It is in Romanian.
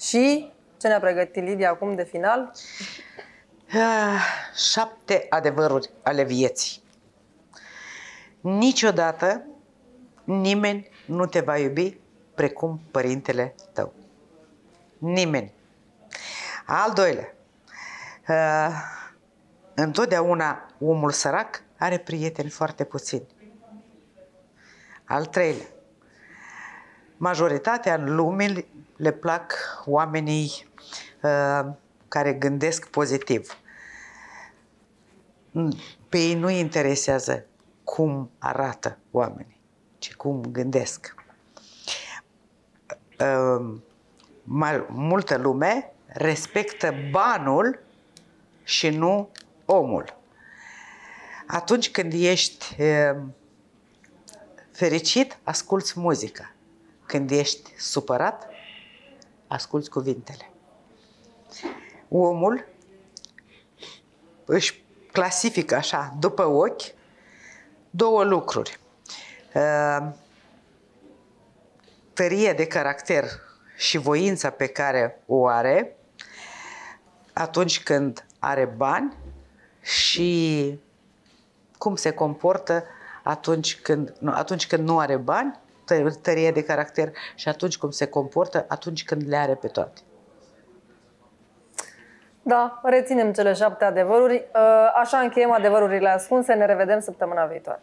Și ce ne-a pregătit Lidia acum de final? Ah, Șapte adevăruri ale vieții. Niciodată nimeni nu te va iubi precum părintele tău. Nimeni. Al doilea, uh, întotdeauna omul sărac are prieteni foarte puțini. Al treilea, majoritatea în lume le plac oamenii uh, care gândesc pozitiv. Pe ei nu interesează cum arată oamenii, ci cum gândesc. Uh, mai multă lume respectă banul și nu omul. Atunci când ești uh, fericit, asculți muzica. Când ești supărat, asculți cuvintele. Omul își clasifică așa, după ochi, două lucruri. Uh, Tărie de caracter și voința pe care o are atunci când are bani și cum se comportă atunci când, nu, atunci când nu are bani, tărie de caracter și atunci cum se comportă atunci când le are pe toate. Da, reținem cele șapte adevăruri. Așa încheiem adevărurile ascunse. Ne revedem săptămâna viitoare.